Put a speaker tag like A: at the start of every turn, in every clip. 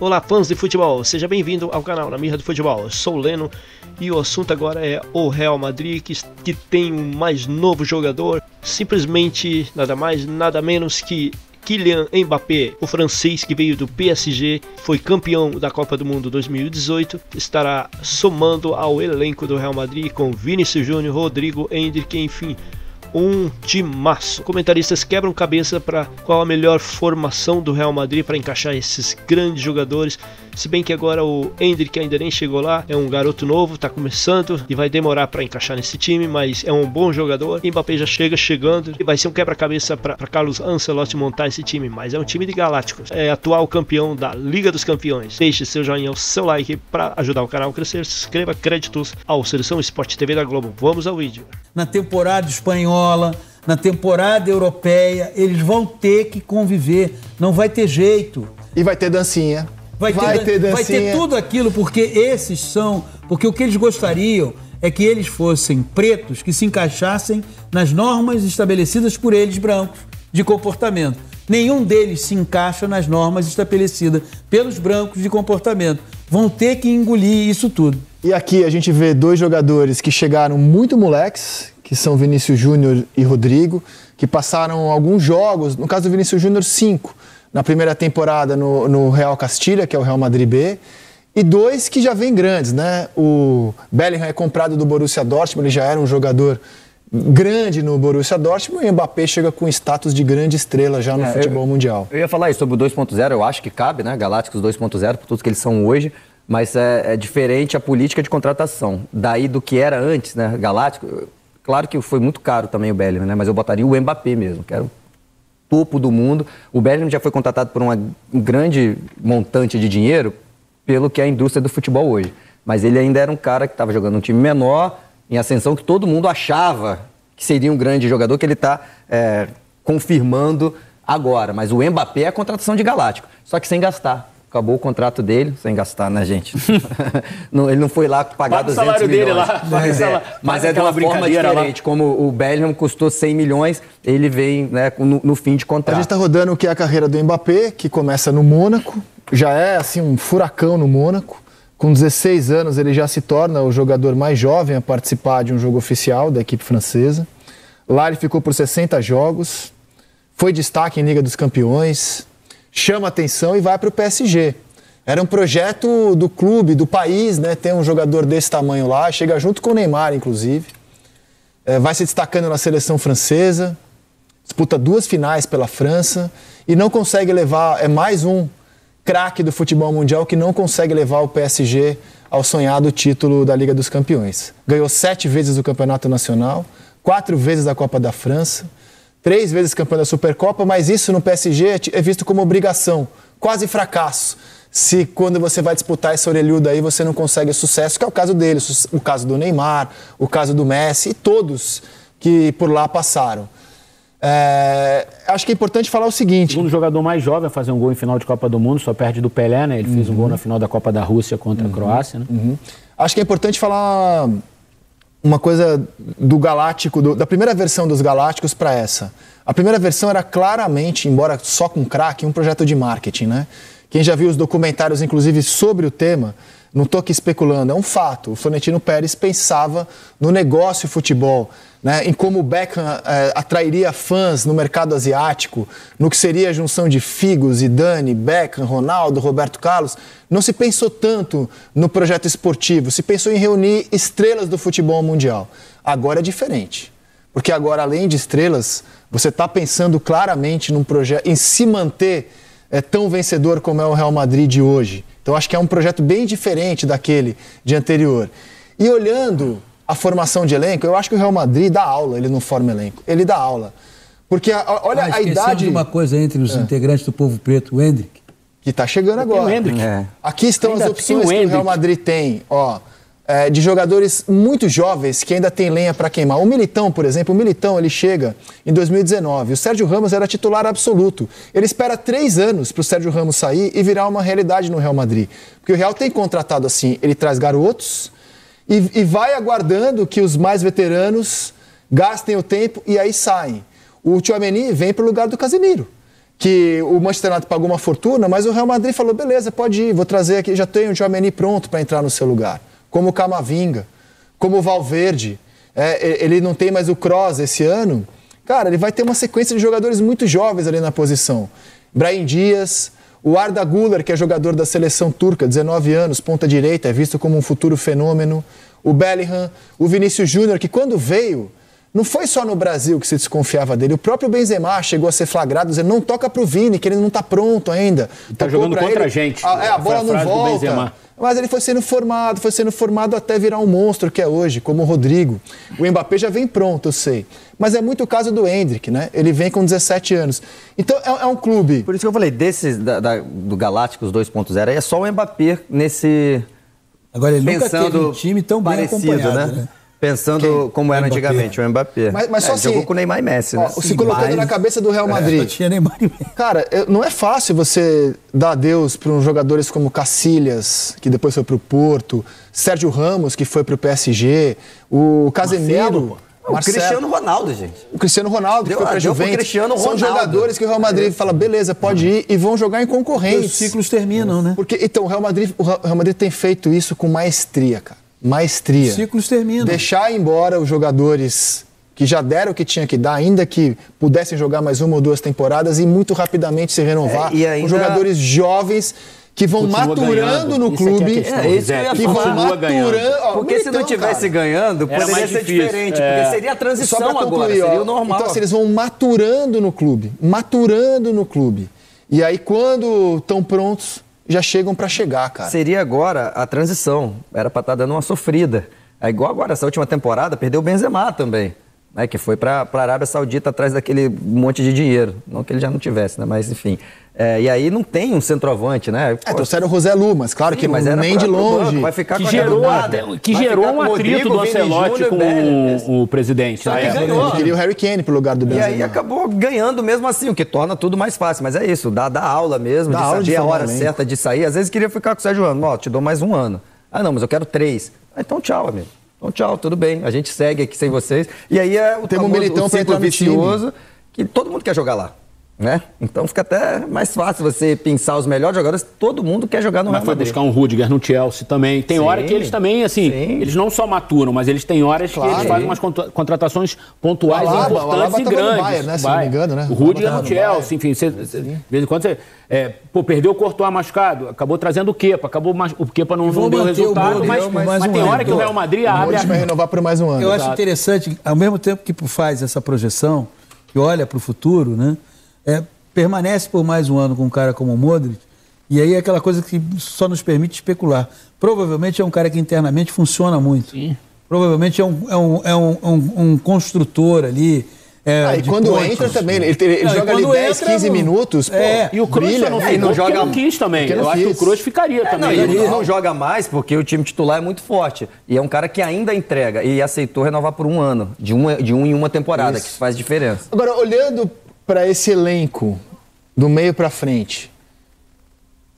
A: Olá, fãs de futebol, seja bem-vindo ao canal Na Mirra do Futebol. Eu sou o Leno e o assunto agora é o Real Madrid, que, que tem um mais novo jogador, simplesmente nada mais, nada menos que Kylian Mbappé, o francês que veio do PSG, foi campeão da Copa do Mundo 2018, estará somando ao elenco do Real Madrid com Vinícius Júnior, Rodrigo Hendrick, enfim, um timaço. Comentaristas quebram cabeça para qual a melhor formação do Real Madrid para encaixar esses grandes jogadores. Se bem que agora o Hendrick ainda nem chegou lá, é um garoto novo, está começando e vai demorar para encaixar nesse time, mas é um bom jogador. Mbappé já chega chegando e vai ser um quebra-cabeça para Carlos Ancelotti montar esse time, mas é um time de galácticos. É atual campeão da Liga dos Campeões. Deixe seu joinha, o seu like para ajudar o canal a crescer. Se inscreva, créditos ao Seleção Esporte TV da Globo. Vamos ao vídeo.
B: Na temporada espanhola, na temporada europeia, eles vão ter que conviver, não vai ter jeito.
C: E vai ter dancinha.
B: Vai,
C: Vai
B: ter,
C: ter dancinha.
B: vai ter tudo aquilo, porque esses são. Porque o que eles gostariam é que eles fossem pretos que se encaixassem nas normas estabelecidas por eles, brancos, de comportamento. Nenhum deles se encaixa nas normas estabelecidas pelos brancos de comportamento. Vão ter que engolir isso tudo.
C: E aqui a gente vê dois jogadores que chegaram muito moleques, que são Vinícius Júnior e Rodrigo, que passaram alguns jogos, no caso do Vinícius Júnior, cinco, na primeira temporada no, no Real Castilha, que é o Real Madrid B, e dois que já vêm grandes, né? O Bellingham é comprado do Borussia Dortmund, ele já era um jogador grande no Borussia Dortmund, e o Mbappé chega com status de grande estrela já no
D: É,
C: futebol
D: eu-
C: mundial.
D: Eu ia falar isso sobre o 2.0, eu acho que cabe, né? Galácticos 2.0, por tudo que eles são hoje, mas é, é diferente a política de contratação. Daí do que era antes, né? Galáctico, claro que foi muito caro também o Bellingham, né? Mas eu botaria o Mbappé mesmo, que era o topo do mundo. O Bellingham já foi contratado por uma- um grande montante de dinheiro pelo que é a indústria do futebol hoje. Mas ele ainda era um cara que estava jogando um time menor, em ascensão, que todo mundo achava que seria um grande jogador, que ele está confirmando agora. Mas o Mbappé é a contratação de Galáctico, só que sem gastar. Acabou o contrato dele, sem gastar, né, gente? Não, ele não foi lá pagar
E: Paga o
D: 200
E: salário dele
D: milhões.
E: lá, paga o
D: Mas, é,
E: salário-
D: mas é de uma forma
E: brincadeira lá.
D: diferente. Como o Bellingham custou 100 milhões, ele vem né, no, no fim de
C: A
D: contrato.
C: gente está rodando o que é a carreira do Mbappé, que começa no Mônaco, já é assim um furacão no Mônaco. Com 16 anos ele já se torna o jogador mais jovem a participar de um jogo oficial da equipe francesa. Lá ele ficou por 60 jogos, foi destaque em Liga dos Campeões, chama atenção e vai para o PSG. Era um projeto do clube, do país, né? Ter um jogador desse tamanho lá, chega junto com o Neymar, inclusive. É, vai se destacando na seleção francesa, disputa duas finais pela França e não consegue levar. É mais um craque do futebol mundial que não consegue levar o PSG ao sonhado título da Liga dos Campeões. Ganhou sete vezes o Campeonato Nacional, quatro vezes a Copa da França, três vezes campeão da Supercopa, mas isso no PSG é é visto como obrigação, quase fracasso. Se quando você vai disputar essa orelhuda aí você não consegue sucesso, que é o caso dele, o caso do Neymar, o caso do Messi e todos que por lá passaram. É, acho que é importante falar o seguinte:
E: segundo jogador mais jovem a fazer um gol em final de Copa do Mundo, só perde do Pelé, né? Ele fez um gol na final da Copa da Rússia contra a Croácia, né?
C: Acho que é importante falar uma coisa do Galáctico, do- da primeira versão dos Galácticos para essa. A primeira versão era claramente, embora só com craque, um projeto de marketing, né? Quem já viu os documentários, inclusive, sobre o tema, não estou aqui especulando, é um fato. O Florentino Pérez pensava no negócio futebol, né? em como o Beckham eh, atrairia fãs no mercado asiático, no que seria a junção de Figos, Dani, Beckham, Ronaldo, Roberto Carlos. Não se pensou tanto no projeto esportivo, se pensou em reunir estrelas do futebol mundial. Agora é diferente. Porque agora, além de estrelas, você está pensando claramente num projeto, em se manter é, tão vencedor como é o Real Madrid de hoje. Então acho que é um projeto bem diferente daquele de anterior. E olhando a formação de elenco, eu acho que o Real Madrid dá aula, ele não forma elenco, ele dá aula. Porque a- a- olha
B: Ah,
C: a idade
B: de uma coisa entre os integrantes do povo preto, o Hendrick.
C: que está chegando agora.
E: o Hendrick.
D: É.
C: Aqui estão
E: Ainda
C: as opções
E: o
C: que o Real. Madrid tem, ó, é, de jogadores muito jovens que ainda tem lenha para queimar. O Militão, por exemplo, o Militão ele chega em 2019. O Sérgio Ramos era titular absoluto. Ele espera três anos para o Sérgio Ramos sair e virar uma realidade no Real Madrid, porque o Real tem contratado assim. Ele traz garotos e, e vai aguardando que os mais veteranos gastem o tempo e aí saem. O Tchouameni vem para o lugar do Casemiro que o Manchester United pagou uma fortuna, mas o Real Madrid falou: beleza, pode ir, vou trazer aqui, já tenho o Giovanni pronto para entrar no seu lugar. Como o Camavinga, como o Valverde. É, ele não tem mais o Kroos esse ano. Cara, ele vai ter uma sequência de jogadores muito jovens ali na posição. Brahim Dias, o Arda Güler, que é jogador da seleção turca, 19 anos, ponta direita, é visto como um futuro fenômeno. O Bellingham, o Vinícius Júnior, que quando veio, não foi só no Brasil que se desconfiava dele. O próprio Benzema chegou a ser flagrado dizendo: não toca pro Vini, que ele não está pronto ainda.
E: Está jogando contra ele. a gente.
C: A, é, a bola a não volta. Mas ele foi sendo formado, foi sendo formado até virar um monstro que é hoje, como o Rodrigo. O Mbappé já vem pronto, eu sei. Mas é muito o caso do Hendrick, né? Ele vem com 17 anos. Então é, é um clube.
D: Por isso que eu falei, desses da, da, do Galácticos 2.0, é só o Mbappé nesse.
B: Agora ele pensando nunca teve um time tão bem parecido, acompanhado, né? né?
D: Pensando Quem? como era Mbappé. antigamente, o Mbappé.
C: Mas, mas
D: é,
C: só assim,
D: jogou com o Neymar e Messi, né?
C: Ó, se colocando mas... na cabeça do Real é, Madrid. É,
B: tinha Neymar e Messi.
C: Cara, não é fácil você dar adeus para uns jogadores como Cacilhas, que depois foi para o Porto, Sérgio Ramos, que foi para o PSG, o Casemiro.
D: O Cristiano Ronaldo, gente.
C: O Cristiano Ronaldo,
D: deu,
C: que foi para Juventus.
D: Cristiano
C: Ronaldo. São jogadores que o Real Madrid é. fala, beleza, pode ir e vão jogar em concorrência. Os
B: ciclos terminam, né?
C: Porque, então, o Real, Madrid, o Real Madrid tem feito isso com maestria, cara maestria.
B: Ciclos terminam.
C: Deixar embora os jogadores que já deram o que tinha que dar, ainda que pudessem jogar mais uma ou duas temporadas e muito rapidamente se renovar. É, e ainda... Com jogadores jovens que vão Continua maturando
D: ganhando.
C: no
D: isso
C: clube.
D: É, é isso que, eu ia que vão maturando. Porque se não tivesse cara, ganhando, poderia ser difícil. diferente. É. Porque seria a transição concluir, agora, seria o normal.
C: Então, assim, eles vão maturando no clube. Maturando no clube. E aí, quando estão prontos, já chegam para chegar, cara.
D: Seria agora a transição. Era para estar tá dando uma sofrida. É igual agora, essa última temporada, perdeu o Benzema também. Né, que foi para a Arábia Saudita atrás daquele monte de dinheiro. Não que ele já não tivesse, né? Mas enfim. É, e aí não tem um centroavante, né?
C: É, trouxeram o José Lu, mas claro Sim, que mas nem de longe. Banco,
E: vai ficar que gerou, até, que gerou um atrito do Ancelotti com o, o, presidente.
C: Só que ganhou. Ele queria o Harry Kane pro lugar do Benzema.
D: E aí acabou ganhando mesmo assim, o que torna tudo mais fácil. Mas é isso, dá, dá aula mesmo, dá de saber a hora certa de sair. Às vezes queria ficar com o Sérgio Ramos. Ó, te dou mais um ano. Ah, não, mas eu quero três. Ah, então tchau, amigo. Então, tchau, tudo bem. A gente segue aqui sem vocês. E aí é o,
C: Tem um militão
D: o ciclo vicioso que todo mundo quer jogar lá. Né? Então fica até mais fácil você pensar os melhores jogadores. Todo mundo quer jogar no Real Madrid.
E: Mas foi buscar um Rudiger no Chelsea também. Tem sim, hora que eles também, assim, sim. eles não só maturam, mas eles têm horas claro, que eles fazem umas contratações pontuais Alaba, importantes e grandes. Bayern,
C: né? Se não me engano, né?
E: O Rudiger no Chelsea, enfim, você, de vez em quando você... É, pô, perdeu o Courtois machucado, acabou trazendo o Kepa, acabou o Kepa não, não deu resultado, mas, mas, mas tem um hora ano. que o Real Madrid abre...
C: O vai renovar por mais um ano.
B: Eu Exato. acho interessante, ao mesmo tempo que faz essa projeção, que olha para o futuro, né? É, permanece por mais um ano com um cara como o Modric, e aí é aquela coisa que só nos permite especular. Provavelmente é um cara que internamente funciona muito. Sim. Provavelmente é um, é um, é um, um, um construtor ali. É,
C: ah, e quando pontos. entra também, ele, ele não, joga ali 10, entra, 15 minutos. Pô,
E: é, e o Kroos não, é, não joga não quis também. Eu acho que o Kroos ficaria é, também.
D: Não, ele não joga mais porque o time titular é muito forte. E é um cara que ainda entrega. E aceitou renovar por um ano, de, uma, de um em uma temporada, Isso. que faz diferença.
C: Agora, olhando para esse elenco do meio para frente,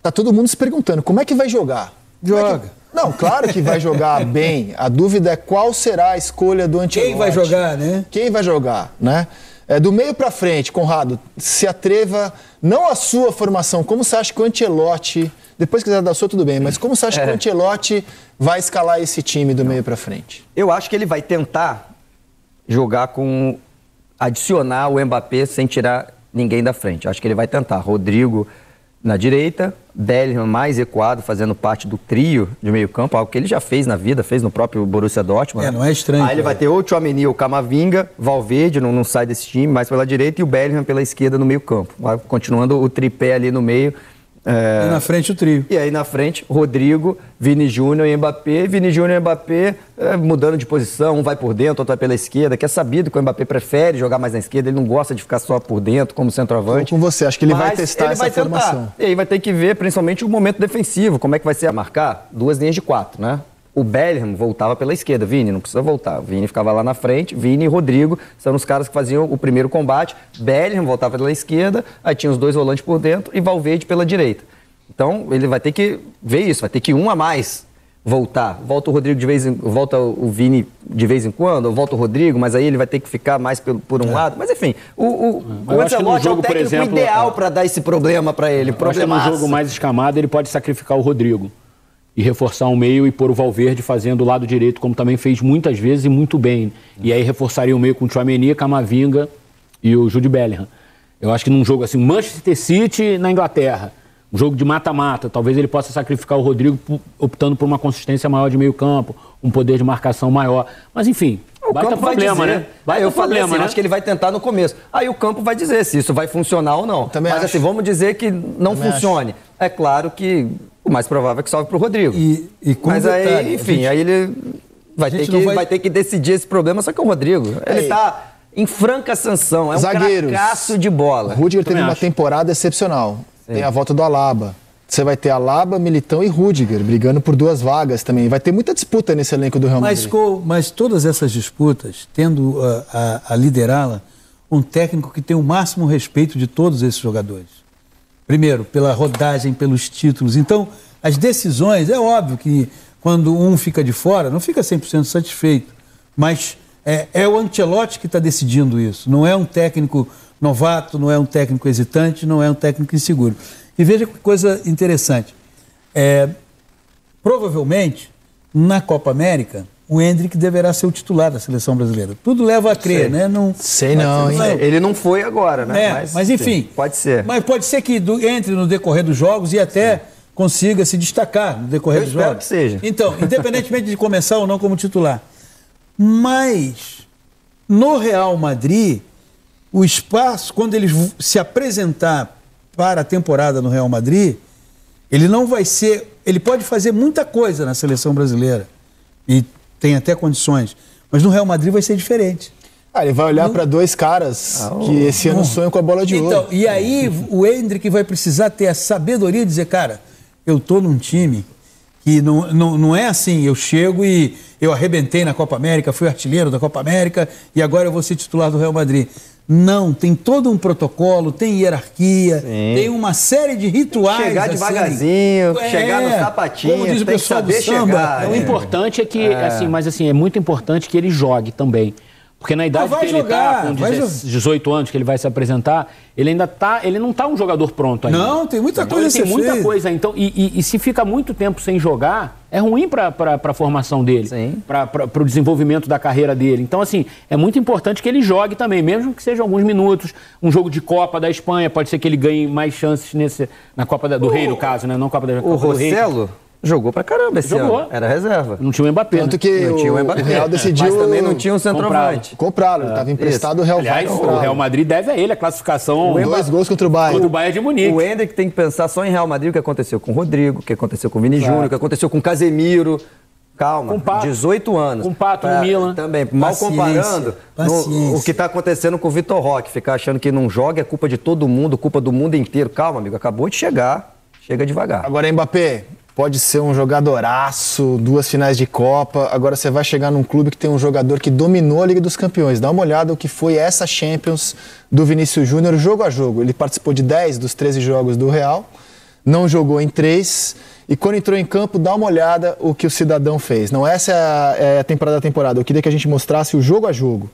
C: tá todo mundo se perguntando como é que vai jogar?
B: É Joga. É que...
C: Não, claro que vai jogar bem. A dúvida é qual será a escolha do Ancelotti.
B: Quem vai jogar, né?
C: Quem vai jogar, né? É, do meio para frente, Conrado, se atreva, não a sua formação, como você acha que o Ancelotti, depois que quiser dar sua, tudo bem, mas como você acha é. que o Ancelotti vai escalar esse time do meio para frente?
D: Eu acho que ele vai tentar jogar com adicionar o Mbappé sem tirar ninguém da frente. Acho que ele vai tentar. Rodrigo na direita, Bellingham mais equado, fazendo parte do trio de meio campo, algo que ele já fez na vida, fez no próprio Borussia Dortmund.
B: É, não é estranho.
D: Aí ele vai ter ou o Tchouameni ou o Camavinga, Valverde, não, não sai desse time, mais pela direita, e o Bellingham pela esquerda no meio campo. Continuando o tripé ali no meio,
B: é... E na frente o trio.
D: E aí na frente, Rodrigo, Vini Júnior e Mbappé. Vini Júnior e Mbappé é, mudando de posição, um vai por dentro, outro vai pela esquerda, que é sabido que o Mbappé prefere jogar mais na esquerda, ele não gosta de ficar só por dentro como centroavante.
C: Com você, acho que ele Mas vai testar ele essa vai formação.
D: E aí vai ter que ver principalmente o momento defensivo, como é que vai ser a marcar duas linhas de quatro, né? O Bellingham voltava pela esquerda, Vini, não precisa voltar. O Vini ficava lá na frente, Vini e Rodrigo são os caras que faziam o primeiro combate. Bellingham voltava pela esquerda, aí tinha os dois volantes por dentro e Valverde pela direita. Então, ele vai ter que ver isso, vai ter que um a mais voltar. Volta o Rodrigo de vez em volta o Vini de vez em quando, ou volta o Rodrigo, mas aí ele vai ter que ficar mais por, por um é. lado. Mas enfim, o, o, o Ancelotti é o técnico exemplo, ideal é. para dar esse problema para ele.
E: Eu acho que no jogo mais escamado ele pode sacrificar o Rodrigo e reforçar o meio e pôr o Valverde fazendo o lado direito, como também fez muitas vezes e muito bem. E aí reforçaria o meio com o Chouameni, Camavinga e o Jude Bellingham. Eu acho que num jogo assim, Manchester City na Inglaterra, um jogo de mata-mata, talvez ele possa sacrificar o Rodrigo optando por uma consistência maior de meio campo, um poder de marcação maior. Mas enfim,
D: o vai campo problema, vai dizer, né? Vai eu falei problema, assim, né? acho que ele vai tentar no começo. Aí o campo vai dizer se isso vai funcionar ou não. Também Mas acho. assim, vamos dizer que não Também funcione. Acho. É claro que o mais provável é que salve para o Rodrigo. E, e Mas detalhe, aí, enfim, gente, aí ele vai ter, que, vai... vai... ter que decidir esse problema, só que é o Rodrigo. Ele está em franca sanção, é um Zagueiros. cracaço de bola.
C: O Rudiger teve uma temporada excepcional. Sim. Tem a volta do Alaba. Você vai ter Alaba, Militão e Rudiger brigando por duas vagas também. Vai ter muita disputa nesse elenco do Real Madrid.
B: Mas, mas todas essas disputas, tendo uh, a, a liderá-la, um técnico que tem o máximo respeito de todos esses jogadores. Primeiro, pela rodagem, pelos títulos. Então, as decisões, é óbvio que quando um fica de fora, não fica 100% satisfeito. Mas é, é o Ancelotti que está decidindo isso. Não é um técnico novato, não é um técnico hesitante, não é um técnico inseguro. E veja que coisa interessante. É, provavelmente, na Copa América, o Hendrick deverá ser o titular da seleção brasileira. Tudo leva a crer,
C: Sei.
B: né?
C: Não, Sei não,
D: hein? Ele não foi agora, né?
B: É, mas, mas, enfim. Sim,
D: pode ser.
B: Mas pode ser que do, entre no decorrer dos jogos e até sim. consiga se destacar no decorrer
D: Eu
B: dos jogos.
D: que seja.
B: Então, independentemente de começar ou não como titular. Mas no Real Madrid, o espaço, quando ele se apresentar para a temporada no Real Madrid, ele não vai ser. Ele pode fazer muita coisa na seleção brasileira. E tem até condições. Mas no Real Madrid vai ser diferente.
C: Ah, ele vai olhar para dois caras ah, que esse ano sonham com a bola de então, ouro.
B: E aí o Hendrick vai precisar ter a sabedoria de dizer, cara, eu tô num time que não, não, não é assim, eu chego e eu arrebentei na Copa América, fui artilheiro da Copa América e agora eu vou ser titular do Real Madrid. Não, tem todo um protocolo, tem hierarquia, Sim. tem uma série de rituais.
D: Chegar assim. devagarzinho, é, chegar no sapatinho, como diz o pessoal do samba. Chegar,
E: é. O importante é que, é. assim, mas assim, é muito importante que ele jogue também. Porque na idade que ele está, com 18 anos, que ele vai se apresentar, ele ainda tá, ele não está um jogador pronto ainda.
B: Não, tem muita então, coisa
E: Tem muita feito. coisa. Então, e, e, e, se fica muito tempo sem jogar, é ruim para a formação dele, para o desenvolvimento da carreira dele. Então, assim, é muito importante que ele jogue também, mesmo que seja alguns minutos. Um jogo de Copa da Espanha, pode ser que ele ganhe mais chances nesse, na Copa da, do o, Rei, no caso, né? Não Copa da
D: Copa O Rossello Jogou pra caramba esse Jogou. ano. Era reserva.
E: Não tinha o Mbappé.
C: Tanto né? que
D: não
C: o,
D: tinha o, Mbappé.
C: o Real decidiu.
D: Mas também não tinha um centroavante.
C: Comprá-lo. Ele estava emprestado, o Real
E: Aliás, o Real Madrid deve a ele a classificação.
C: O dois gols contra o Bayern.
E: Contra o Bayern de Munique.
D: O Hendrick tem que pensar só em Real Madrid o que aconteceu com o Rodrigo, o que aconteceu com o Vini claro. Júnior, o que aconteceu com o Casemiro. Calma, com Pato, 18 anos.
E: Com o Pato pra, no Milan.
D: Também, mal comparando no, o que está acontecendo com o Vitor Roque. Ficar achando que não joga é culpa de todo mundo, culpa do mundo inteiro. Calma, amigo, acabou de chegar. Chega devagar.
C: Agora, Mbappé, pode ser um jogadoraço, duas finais de Copa. Agora você vai chegar num clube que tem um jogador que dominou a Liga dos Campeões. Dá uma olhada o que foi essa Champions do Vinícius Júnior jogo a jogo. Ele participou de 10 dos 13 jogos do Real, não jogou em 3. E quando entrou em campo, dá uma olhada o que o cidadão fez. Não essa é a, é a temporada da temporada. Eu queria que a gente mostrasse o jogo a jogo.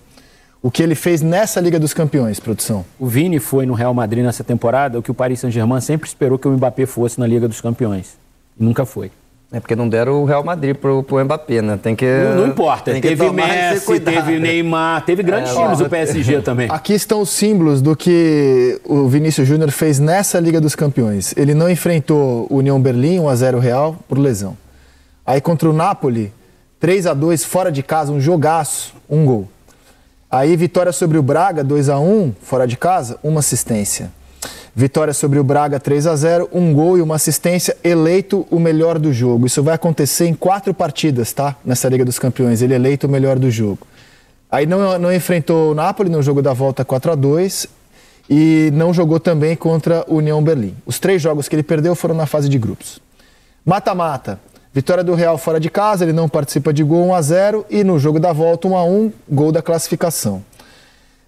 C: O que ele fez nessa Liga dos Campeões, produção.
E: O Vini foi no Real Madrid nessa temporada o que o Paris Saint-Germain sempre esperou que o Mbappé fosse na Liga dos Campeões. Nunca foi.
D: É porque não deram o Real Madrid pro, pro Mbappé, né? Tem que.
E: Não, não importa. Teve Messi, teve Neymar, teve grandes é, times do PSG também.
C: Aqui estão os símbolos do que o Vinícius Júnior fez nessa Liga dos Campeões. Ele não enfrentou o União Berlim, 1x0 Real, por lesão. Aí contra o Napoli, 3 a 2 fora de casa, um jogaço, um gol. Aí vitória sobre o Braga, 2 a 1 fora de casa, uma assistência. Vitória sobre o Braga 3 a 0, um gol e uma assistência, eleito o melhor do jogo. Isso vai acontecer em quatro partidas, tá? Nessa Liga dos Campeões, ele é eleito o melhor do jogo. Aí não, não enfrentou o Napoli no jogo da volta 4 a 2 e não jogou também contra o União Berlim. Os três jogos que ele perdeu foram na fase de grupos. Mata-mata. Vitória do Real fora de casa, ele não participa de gol 1 a 0 e no jogo da volta 1 a 1, gol da classificação.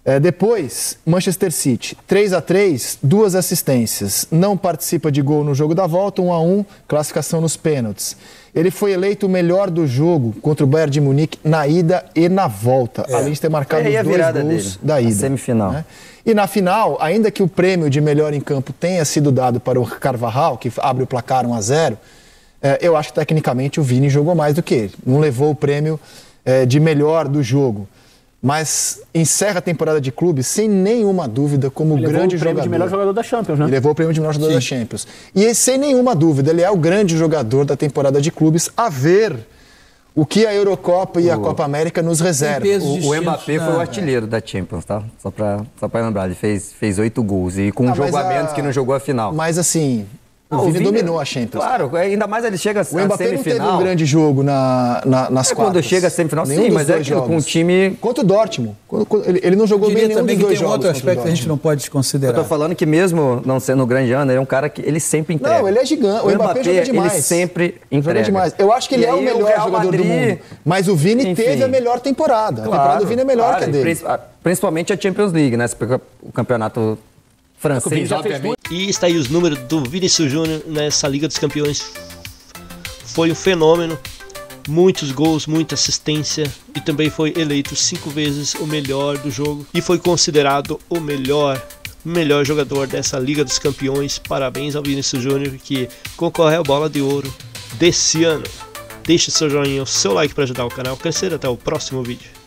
C: É, depois, Manchester City, 3 a 3 duas assistências. Não participa de gol no jogo da volta, 1 a 1 classificação nos pênaltis. Ele foi eleito o melhor do jogo contra o Bayern de Munique na ida e na volta,
D: É.
C: além de ter marcado
D: a
C: os dois gols
D: dele,
C: da ida.
D: semifinal.
C: né? E na final, ainda que o prêmio de melhor em campo tenha sido dado para o Carvajal, que abre o placar 1 a 0 é, eu acho que tecnicamente o Vini jogou mais do que ele. Não levou o prêmio é, de melhor do jogo. Mas encerra a temporada de clube sem nenhuma dúvida como
E: Ele levou
C: grande
E: o prêmio
C: jogador.
E: de melhor jogador da Champions, né?
C: Ele levou o prêmio de melhor jogador da Champions. E sem nenhuma dúvida, ele é o grande jogador da temporada de clubes a ver o que a Eurocopa e a Copa América nos reservam. O-
D: O, o Mbappé foi o artilheiro da Champions, tá? Só pra, só pra lembrar, ele fez, fez oito gols e com um jogo a menos que não jogou a final.
C: Mas assim,
D: Não,
C: o Vini,
D: Vini-
C: dominou a Champions.
D: Claro, ainda mais ele chega
C: O
D: à
C: Mbappé não teve
D: semifinal.
C: um grande jogo na, na, nas
D: É,
C: quartas.
D: quando chega à semifinal,
C: Nenhum
D: sim,
C: dos
D: mas é
C: dois
D: aquilo, com um time-
C: Contra o Dortmund. Quando- quando- ele, ele não jogou
B: Eu
C: bem nenhum dos dois
B: tem um
C: jogos.
B: outro
C: o
B: aspecto que a gente não pode
D: Eu
B: desconsiderar.
D: tô falando que mesmo não sendo grande ano, ele é um cara que ele sempre entrega.
C: Não, ele é gigante. O Mbappé joga demais.
D: Ele sempre entrega.
C: Joga demais. Eu acho que ele
D: E
C: é o melhor
D: Real
C: jogador do
D: Madrid-
C: mundo. Mas o Vini
D: Enfim.
C: teve a melhor temporada. a
D: Claro,
C: temporada do Vini é melhor
D: claro,
C: que a dele.
D: princi- a- Principalmente a Champions League, né? O campeonato francês,
E: já fez.
A: E está aí os números do Vinícius Júnior nessa Liga dos Campeões. Foi um fenômeno. Muitos gols, muita assistência e também foi eleito cinco vezes o melhor do jogo e foi considerado o melhor melhor jogador dessa Liga dos Campeões. Parabéns ao Vinícius Júnior que concorre à bola de ouro desse ano. Deixe seu joinha, o seu like para ajudar o canal a crescer. Até o próximo vídeo.